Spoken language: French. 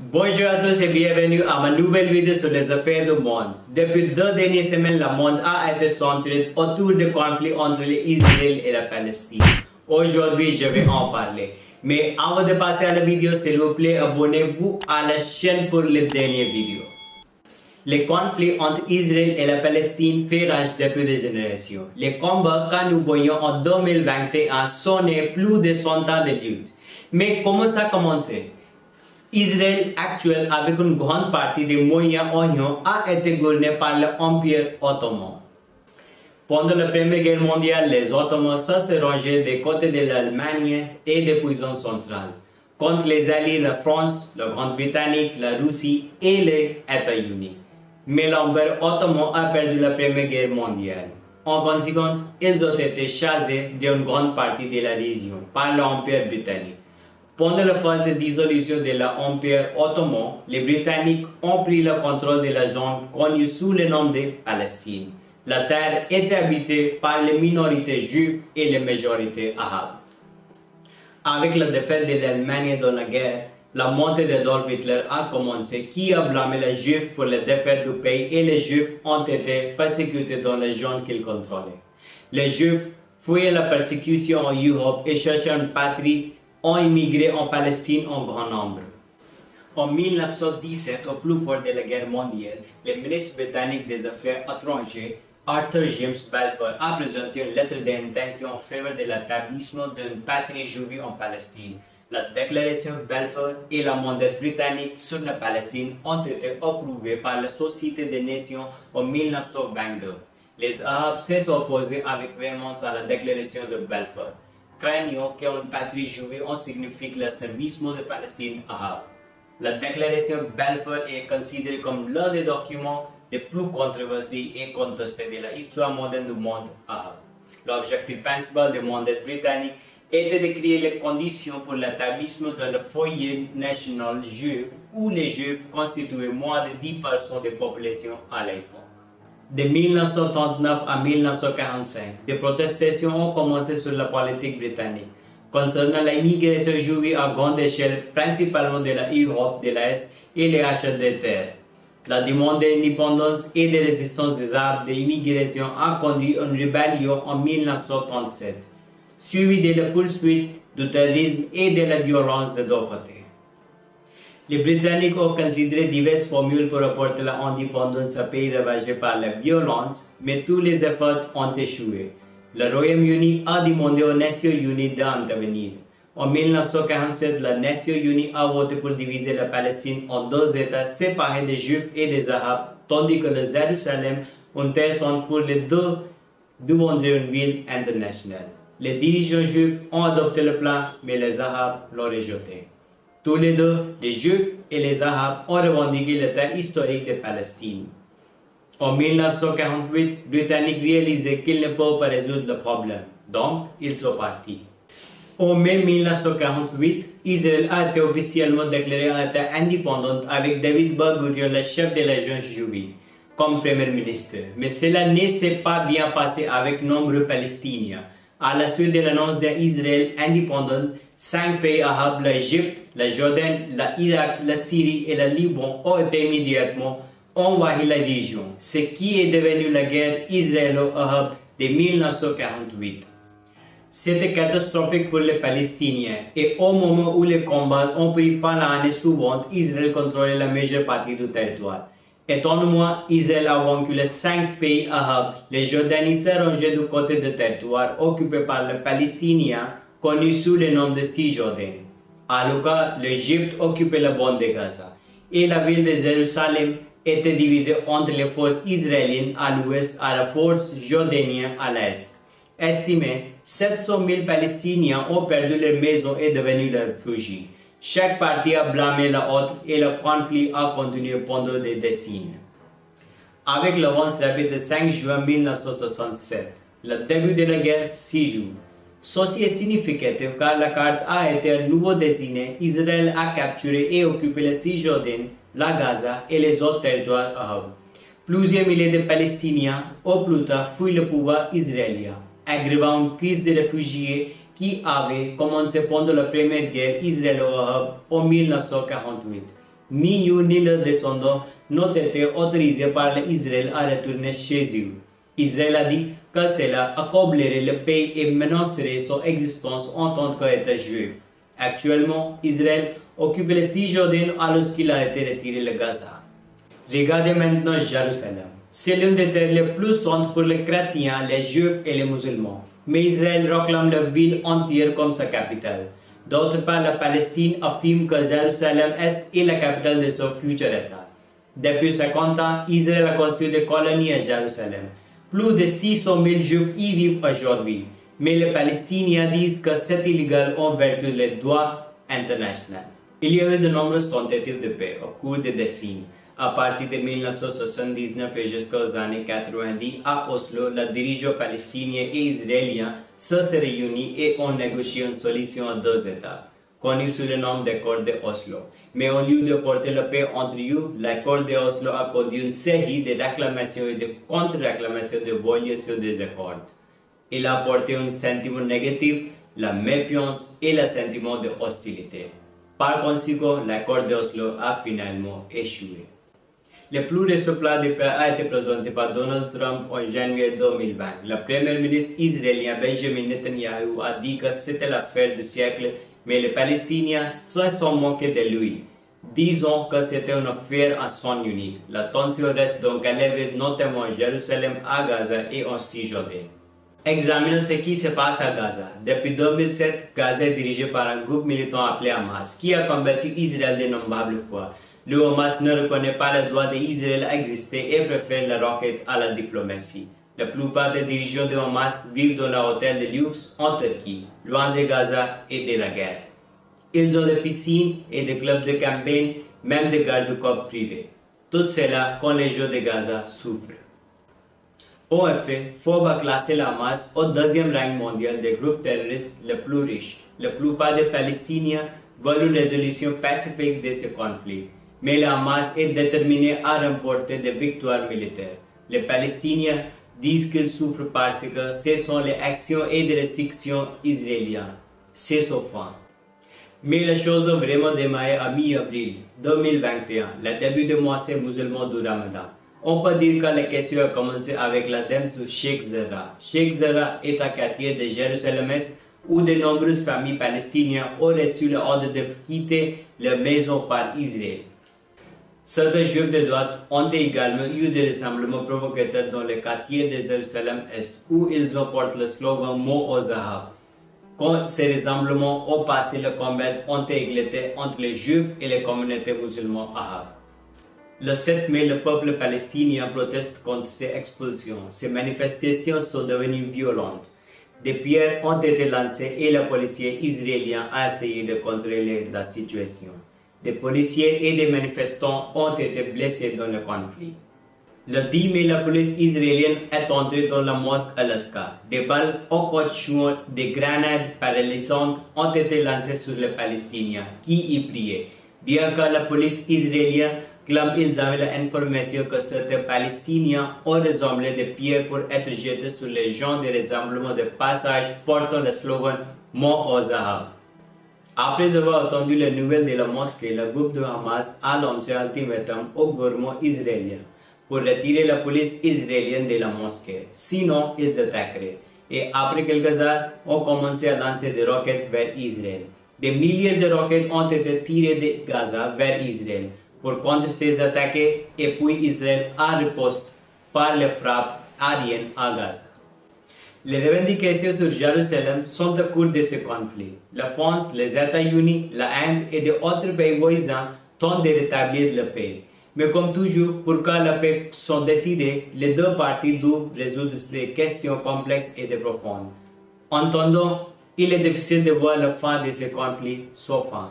Bonjour à tous et bienvenue à ma nouvelle vidéo sur les affaires du monde. Depuis deux dernières semaines, le monde a été centré autour du conflit entre Israël et la Palestine. Aujourd'hui, je vais en parler. Mais avant de passer à la vidéo, s'il vous plaît, abonnez-vous à la chaîne pour les dernières vidéos. Le conflit entre Israël et la Palestine fait rage depuis des générations. Les combats que nous voyons en 2021 sont plus de 100 ans de lutte. Mais comment ça a commencé? Israël actuel, avec une grande partie des Moyen-Orient, a été gouverné par l'Empire ottoman. Pendant la Première Guerre mondiale, les Ottomans se rangés des côtés de l'Allemagne et des puissances centrales contre les alliés la France, la Grande-Bretagne, la Russie et les États-Unis. Mais l'Empire ottoman a perdu la Première Guerre mondiale. En conséquence, ils ont été chassés d'une grande partie de la région par l'Empire britannique. Pendant la phase de dissolution de l'Empire ottoman, les Britanniques ont pris le contrôle de la zone connue sous le nom de Palestine. La terre était habitée par les minorités juives et les majorités arabes. Avec la défaite de l'Allemagne dans la guerre, la montée d'Adolf Hitler a commencé qui a blâmé les Juifs pour la défaite du pays et les Juifs ont été persécutés dans les zones qu'il contrôlait. Les Juifs fuyaient la persécution en Europe et cherchaient une patrie ont immigré en Palestine en grand nombre. En 1917, au plus fort de la guerre mondiale, le ministre britannique des Affaires étrangères, Arthur James Balfour, a présenté une lettre d'intention en faveur de l'établissement d'une patrie juive en Palestine. La déclaration Balfour et la mandat britannique sur la Palestine ont été approuvés par la Société des Nations en 1922. Les Arabes s'est opposés avec véhémence à la déclaration de Balfour craignant qu'une patrie juive en signifie le service de Palestine. La déclaration Balfour est considérée comme l'un des documents les plus controversés et contestés de l'histoire moderne du monde. L'objectif principal du monde britannique était de créer les conditions pour l'établissement d'un foyer national juif où les juifs constituaient moins de 10% de la population à l'époque. De 1939 à 1945, des protestations ont commencé sur la politique britannique concernant l'immigration juive à grande échelle, principalement de la Europe de l'Est et les achats de terres. La demande d'indépendance et de résistance des Arabes de l'immigration a conduit à une rébellion en 1937, suivie de la poursuite du terrorisme et de la violence de deux côtés. Les Britanniques ont considéré diverses formules pour apporter l'indépendance à pays ravagé par la violence, mais tous les efforts ont échoué. Le Royaume-Uni a demandé aux Nations Unies d'intervenir. En 1947, la Nation Unie a voté pour diviser la Palestine en deux États séparés des Juifs et des Arabes, tandis que le Jérusalem, une terre pour les deux, demandaient une ville internationale. Les dirigeants juifs ont adopté le plan, mais les Arabes l'ont rejeté. Tous les Juifs et les Arabes ont revendiqué l'État historique de Palestine. En 1948, les Britanniques réalisaient qu'ils ne peuvent pas résoudre le problème, donc ils sont partis. En mai 1948, Israël a été officiellement déclaré un État indépendant avec David Ben Gurion, le chef de l'agence juive, comme Premier ministre. Mais cela ne s'est pas bien passé avec nombreux Palestiniens. À la suite de l'annonce d'Israël indépendante, cinq pays arabes, l'Égypte, la Jordanie, l'Irak, la Syrie et le Liban ont été immédiatement envahis la région, ce qui est devenu la guerre israélo-arabe de 1948. C'était catastrophique pour les Palestiniens et au moment où les combats ont pris fin l'année suivante, Israël contrôlait la majeure partie du territoire. Étonnamment, Israël a vaincu les cinq pays arabes. Les Jordaniens s'est rangé du côté du territoire occupé par les Palestiniens, connus sous le nom de Cisjordanie. À Lucas, l'Égypte occupait la bande de Gaza et la ville de Jérusalem était divisée entre les forces israéliennes à l'ouest et la force jordanienne à l'est. Estimé, 700 000 Palestiniens ont perdu leur maison et devenu réfugiés. Chaque partie a blâmé l'autre et le conflit a continué pendant des décennies. Avec l'avance rapide de 5 juin 1967, le début de la guerre 6 jours, Significatif car la carte a été à nouveau dessinée. Israël a capturé et occupé la Cisjordanie, la Gaza et les autres territoires arabes. Plusieurs milliers de Palestiniens ont plus tard fui le pouvoir israélien, aggravant une crise de réfugiés qui avait commencé pendant la première guerre israélo-arabe en 1948. Ni eux ni leurs descendants n'ont été autorisés par l'Israël à retourner chez eux. Israël a dit que cela accablerait le pays et menacerait son existence en tant qu'État juif. Actuellement, Israël occupe le Cisjordanie alors qu'il a été retiré le Gaza. Regardez maintenant Jérusalem. C'est l'une des terres les plus saintes pour les chrétiens, les juifs et les musulmans. Mais Israël réclame la ville entière comme sa capitale. D'autre part, la Palestine affirme que Jérusalem est la capitale de son futur État. Depuis 50 ans, Israël a construit des colonies à Jérusalem. Plus de 600 000 juifs y vivent aujourd'hui. Mais les Palestiniens disent que c'est illégal en vertu des droits internationaux. Il y a eu de nombreuses tentatives de paix au cours des décennies. À partir de 1979 et jusqu'aux années 90, à Oslo, les dirigeants palestiniens et israéliens se sont réunis et ont négocié une solution à deux États, connue sous le nom d'accord de Oslo. Mais au lieu de porter la paix entre eux, l'accord de Oslo a conduit une série de réclamations et de contre-réclamations de violations des accords. Il a apporté un sentiment négatif, la méfiance et le sentiment de hostilité. Par conséquent, l'accord d'Oslo a finalement échoué. Le plus récent plan de paix a été présenté par Donald Trump en janvier 2020. Le premier ministre israélien Benjamin Netanyahu a dit que c'était l'affaire du siècle, mais les Palestiniens se sont moqués de lui. Disons que c'était une affaire en son unique. La tension reste donc élevée, notamment à Jérusalem, à Gaza et en Cisjordanie. Examinons ce qui se passe à Gaza. Depuis 2007, Gaza est dirigé par un groupe militant appelé Hamas, qui a combattu Israël de nombreuses fois. Le Hamas ne reconnaît pas le droit d'Israël à exister et préfère la roquette à la diplomatie. La plupart des dirigeants de Hamas vivent dans l'hôtel de luxe en Turquie, loin de Gaza et de la guerre. Ils ont des piscines et des clubs de campagne, même des garde-corps privés. Tout cela quand les gens de Gaza souffrent. Au effet, Forbes a classé la Hamas au deuxième rang mondial des groupes terroristes les plus riches. La plupart des Palestiniens veulent une résolution pacifique de ce conflit, mais la Hamas est déterminée à remporter des victoires militaires. Les Palestiniens disent qu'ils souffrent parce que ce sont les actions et les restrictions israéliennes. C'est sauf Mais les choses ont vraiment démarré à mi-avril 2021, le début du mois musulman du Ramadan. On peut dire que la question a commencé avec la dame de Sheikh Zara. Sheikh Zara est un quartier de Jérusalem-Est où de nombreuses familles palestiniennes ont reçu l'ordre de quitter leur maison par Israël. Certains juifs de droite ont également eu des rassemblements provocateurs dans le quartier de Jérusalem-Est où ils ont porté le slogan Mo Zahab. Quand ces rassemblements ont passé, le combat ont entre les juifs et les communautés musulmanes arabes. Le 7 mai, le peuple palestinien proteste contre ces expulsions. Ces manifestations sont devenues violentes. Des pierres ont été lancées et le policier israélien a essayé de contrôler la situation. Des policiers et des manifestants ont été blessés dans le conflit. Le 10 mai, la police israélienne est entrée dans la mosquée Alaska. Des balles au caoutchouc, des grenades paralysantes ont été lancées sur les Palestiniens qui y priaient. Bien que la police israélienne clame ils avaient l'information que certains Palestiniens ont ressemblé des pierres pour être jetés sur les gens des rassemblements de passage portant le slogan Mo Zahab. Après avoir entendu les nouvelles de la mosquée, le groupe de Hamas a lancé un ultimatum au gouvernement israélien pour retirer la police israélienne de la mosquée. Sinon, ils attaqueraient. Et après quelques heures, ont commencé à lancer des roquettes vers Israël. Des milliers de roquettes ont été tirées de Gaza vers Israël pour contre ces attaques et puis Israël a riposte par les frappes aériennes à Gaza. Les revendications sur Jérusalem sont au cours de ce conflit. La France, les États-Unis, la Inde et d'autres pays voisins tentent de rétablir la paix. Mais comme toujours, pour que la paix soit décidée, les deux parties doivent résoudre des questions complexes et profondes. En attendant, il est difficile de voir la fin de ce conflit sauf fin.